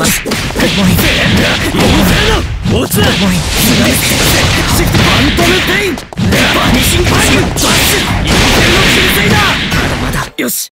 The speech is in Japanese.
まだ。よし